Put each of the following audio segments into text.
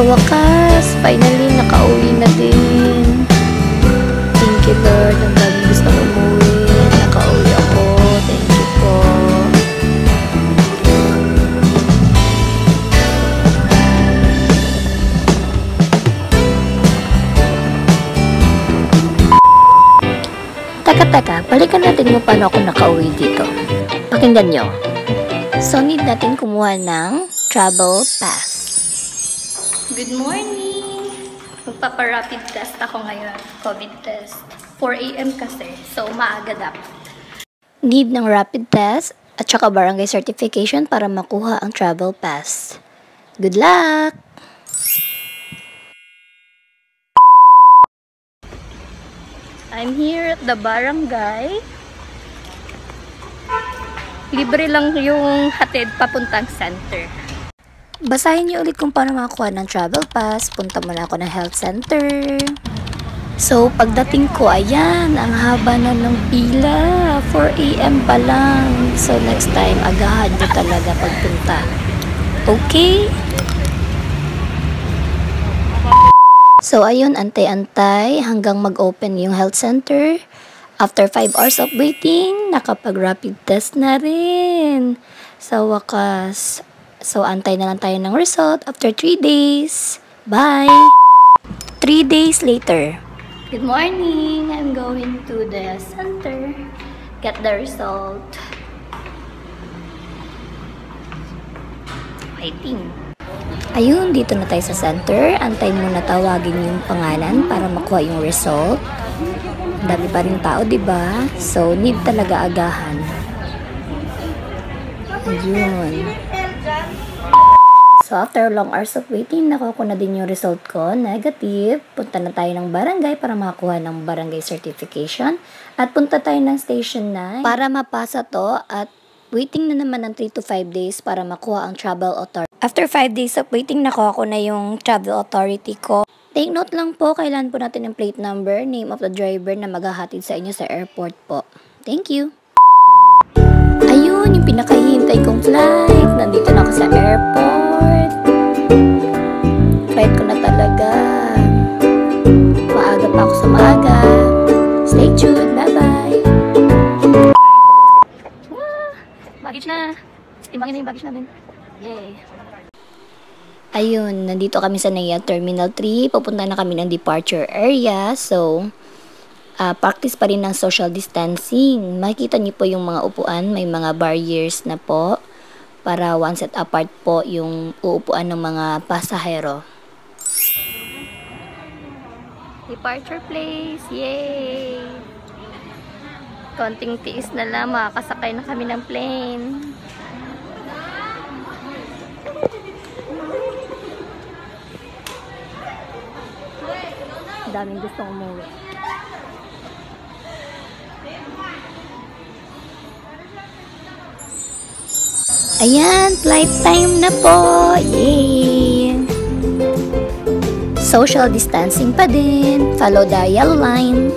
Sa wakas, finally nakauwi na din. Thank you Lord, ang daming gusto ko umuwi. Nakauwi ako. Thank you po. Teka, teka, balikan natin kung paano ako nakauwi dito. Pakinggan nyo. So, need natin kumuha ng travel pass. Good morning! Magpapa-rapid test ako ngayon. COVID test. 4 a.m. kasi. So, maaga dapat. Need ng rapid test at saka barangay certification para makuha ang travel pass. Good luck! I'm here at the barangay. Libre lang yung hatid papuntang center. Basahin niyo ulit kung paano makakuha ng travel pass. Punta muna ako ng health center. So, pagdating ko, ayan, ang haba na ng pila. 4 a.m. pa lang. So, next time, agahan nyo talaga pagpunta. Okay? So, ayun, antay-antay hanggang mag-open yung health center. After 5 hours of waiting, nakapag-rapid test na rin. Sa wakas. So, antay na lang tayo ng result after 3 days. Bye! 3 days later. Good morning! I'm going to the center. Get the result. Waiting. Ayun, dito na tayo sa center. Antay muna tawagin yung pangalan para makuha yung result. Dami pa rin tao, di ba? So, need talaga agahan. Ayun. So, after long hours of waiting, nakuha na din yung result ko. Negative. Punta na tayo ng barangay para makakuha ng barangay certification. At punta tayo ng station 9 para mapasa to at waiting na naman ng 3 to 5 days para makuha ang travel authority. After 5 days of waiting, nakuha ko na yung travel authority ko. Take note lang po, kailan po natin ang plate number, name of the driver na maghahatid sa inyo sa airport po. Thank you! Ayun, yung pinakahihintay kong flight. Nandito na ako sa airport. Flight ko na talaga. Maaga pa ako sa maaga. Stay tuned. Bye-bye! Ah, Baggage na. Timbangin na yung baggage natin. Yay! Ayun, nandito kami sa NAIA Terminal 3. Pupunta na kami ng departure area. So, ah, practice pa rin ng social distancing. Makikita niyo po yung mga upuan. May mga barriers na po para one set apart po yung uupuan ng mga pasahero. Departure place! Yay! Konting tiis na lang, makakasakay na kami ng plane. daming gustong umuwi. Ayan, flight time na po! Yay! Social distancing pa din. Follow the yellow line.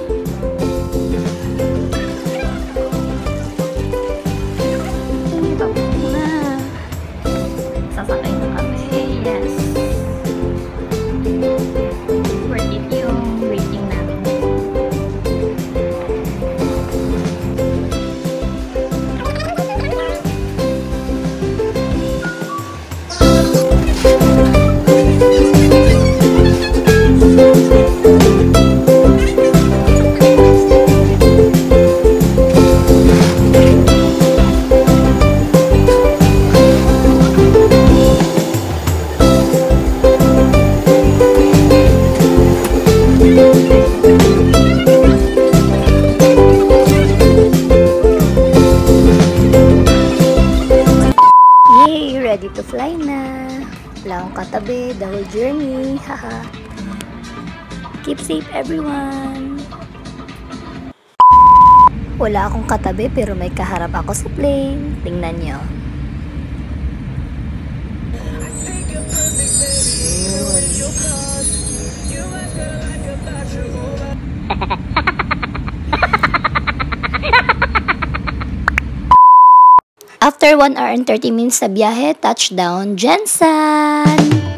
Katabi, the whole journey. Haha. Keep safe everyone! Wala akong katabi pero may kaharap ako sa plane. Tingnan nyo. After 1 hour and 30 minutes sa biyahe, touchdown, Jensen!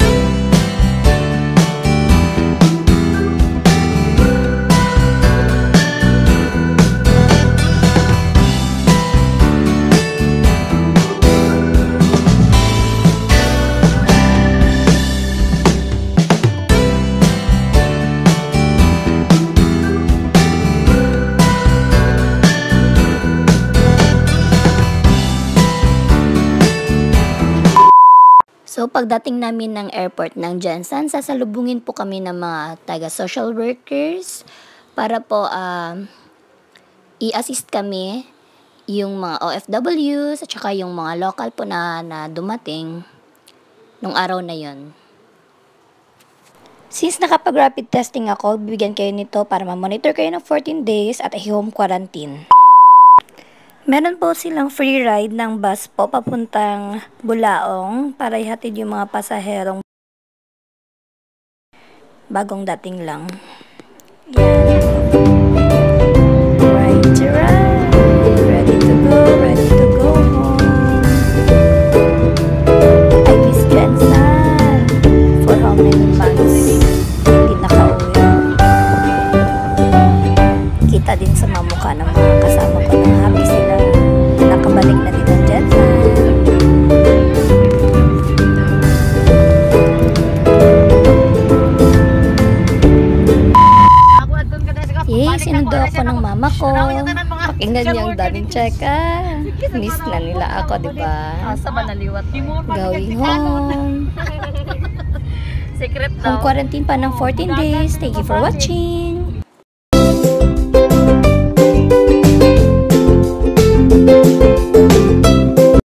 Pagdating namin ng airport ng Jensen, sasalubungin po kami ng mga taga-social workers para po ah, i-assist kami yung mga OFWs at saka yung mga local po na, na dumating nung araw na yon. Since nakapag-rapid testing ako, bibigyan kayo nito para ma-monitor kayo ng 14 days at i-home quarantine. Meron po silang free ride ng bus po papuntang Bulaong para ihatid yung mga pasaherong bagong dating lang. Ako ng mama ko. Pakinggan niyo ang daming cheka. Miss na nila ako, di ba? Asa ba naliwat? Going home. Secret Home quarantine pa ng 14 days. Thank you for watching.